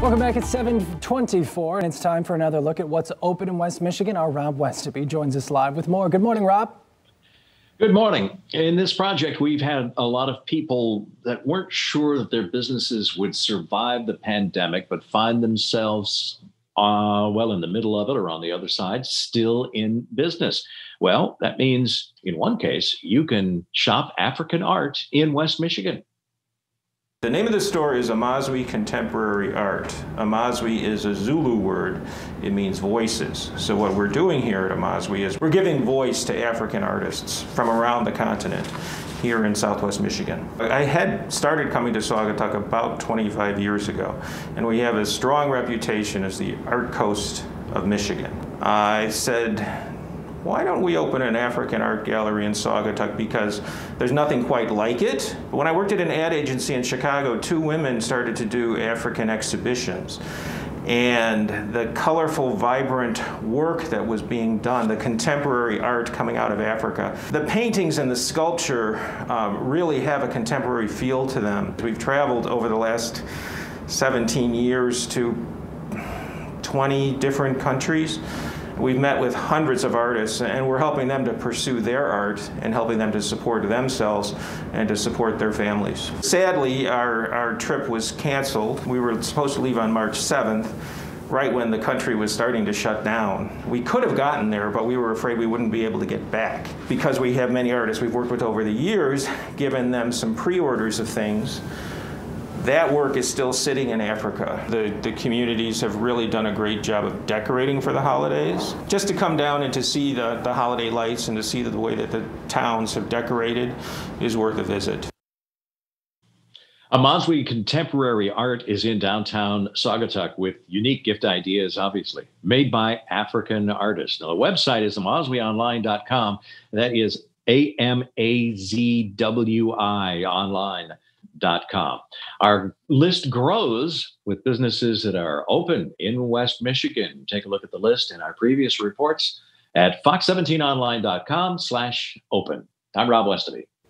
Welcome back at 724, and it's time for another look at what's open in West Michigan. Our Rob Westoby joins us live with more. Good morning, Rob. Good morning. In this project, we've had a lot of people that weren't sure that their businesses would survive the pandemic, but find themselves, uh, well, in the middle of it or on the other side, still in business. Well, that means in one case, you can shop African art in West Michigan. The name of the store is Amazwi Contemporary Art. Amazwi is a Zulu word. It means voices. So what we're doing here at Amazwi is we're giving voice to African artists from around the continent here in southwest Michigan. I had started coming to Saugatuck about 25 years ago, and we have a strong reputation as the art coast of Michigan. I said, why don't we open an African art gallery in Saugatuck because there's nothing quite like it. When I worked at an ad agency in Chicago, two women started to do African exhibitions. And the colorful, vibrant work that was being done, the contemporary art coming out of Africa, the paintings and the sculpture um, really have a contemporary feel to them. We've traveled over the last 17 years to 20 different countries. We've met with hundreds of artists and we're helping them to pursue their art and helping them to support themselves and to support their families. Sadly, our, our trip was canceled. We were supposed to leave on March 7th right when the country was starting to shut down. We could have gotten there, but we were afraid we wouldn't be able to get back. Because we have many artists we've worked with over the years, given them some pre-orders of things, that work is still sitting in Africa. The, the communities have really done a great job of decorating for the holidays. Just to come down and to see the, the holiday lights and to see the, the way that the towns have decorated is worth a visit. Amazwi Contemporary Art is in downtown Saugatuck with unique gift ideas, obviously, made by African artists. Now, the website is amazwionline.com. That is A M A Z W I online com. Our list grows with businesses that are open in West Michigan. Take a look at the list in our previous reports at fox17online.com slash open. I'm Rob Westoby.